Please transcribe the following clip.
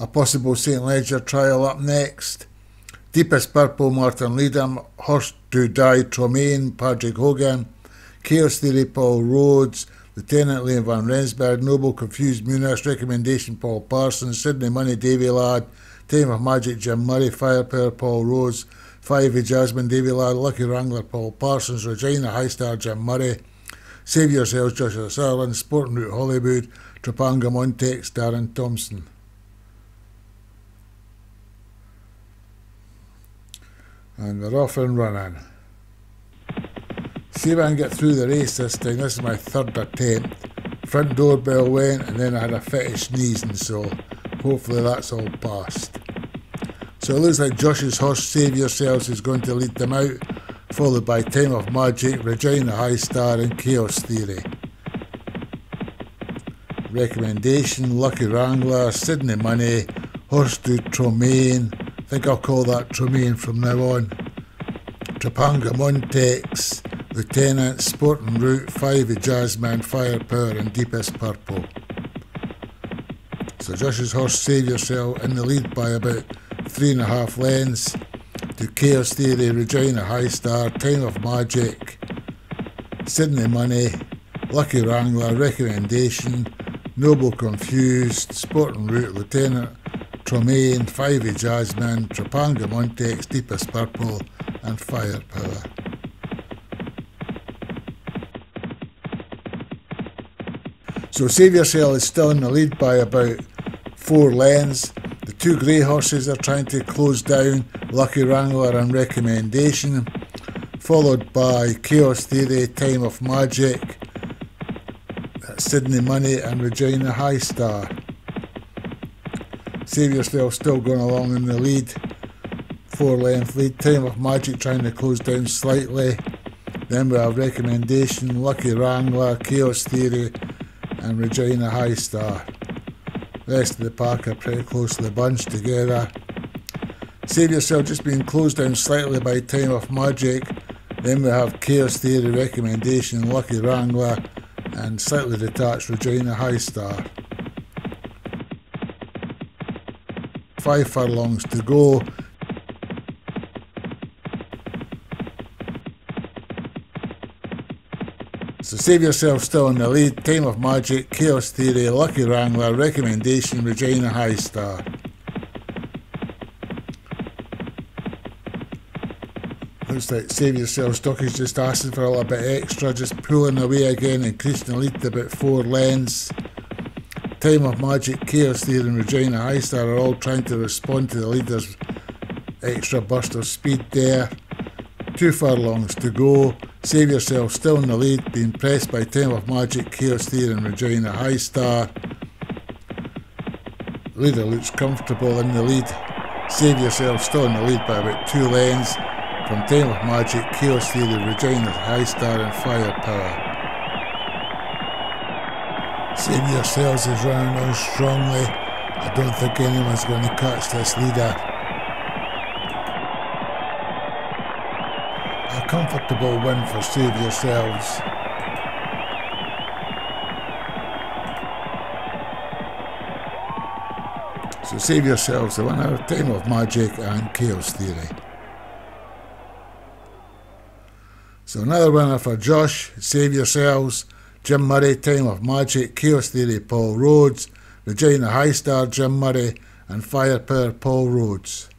A possible St Leger trial up next. Deepest Purple, Martin Leadham, Horse to Die, Tromaine, Padraig Hogan, Chaos Theory, Paul Rhodes, Lieutenant Liam Van Rensburg, Noble Confused Muniz, Recommendation Paul Parsons, Sydney Money, Davy Ladd, Time of Magic, Jim Murray, Firepower, Paul Rhodes, Five Jasmine, Davy Ladd, Lucky Wrangler, Paul Parsons, Regina, High Star, Jim Murray, Save Yourselves, Joshua Sutherland, Sporting Route, Hollywood, Trapanga Montex, Darren Thompson. And we're off and running. See if I can get through the race this time. This is my third attempt. Front doorbell went and then I had a fetish sneezing so hopefully that's all passed. So it looks like Josh's horse Save Yourselves is going to lead them out, followed by Time of Magic, Regina High Star and Chaos Theory. Recommendation, Lucky Wrangler, Sydney Money, Horse to Tromaine, think I'll call that Tromaine from now on. Trapanga Montex, Lieutenant, Sporting Route, Five Jazzman, Firepower and Deepest Purple. So Josh's horse Save Yourself in the lead by about three and a half lengths to Chaos Theory, Regina High Star, Time of Magic, Sydney Money, Lucky Wrangler, Recommendation, Noble Confused, Sporting Route, Lieutenant, Tromaine, Fivey Jasmine, Trapanga Montex, Deepest Purple and Firepower. So Save Yourself is still in the lead by about four lengths. The two grey horses are trying to close down Lucky Wrangler and Recommendation, followed by Chaos Theory, Time of Magic, Sydney Money and Regina High Star. Yourself still going along in the lead, four length lead. Time of Magic trying to close down slightly. Then we have Recommendation, Lucky Wrangler, Chaos Theory and Regina High Star. Rest of the pack are pretty closely bunched together. Save Yourself just being closed down slightly by Time of Magic. Then we have Chaos Theory Recommendation, Lucky Wrangler, and slightly detached Regina High Star. Five furlongs to go. So save yourself still in the lead. Time of Magic, Chaos Theory, Lucky Wrangler, Recommendation, Regina High Star. Looks like Save Yourself stock is just asking for a little bit extra, just pulling away again, increasing the lead to about four lengths. Time of Magic, Chaos Theory and Regina Highstar are all trying to respond to the leader's extra burst of speed there. Two furlongs to go. Save Yourself still in the lead, being pressed by Time of Magic, Chaos Theory and Regina Highstar. Leader looks comfortable in the lead. Save Yourself still in the lead by about two lengths from Time of Magic, Chaos Theory, Regina High Star and Firepower. Save Yourselves is running on strongly. I don't think anyone's going to catch this leader. A comfortable win for Save Yourselves. So save yourselves the winner, Time of Magic and Chaos Theory. So another winner for Josh, Save Yourselves, Jim Murray, Time of Magic, Chaos Theory, Paul Rhodes, Regina High Star, Jim Murray, and Firepower, Paul Rhodes.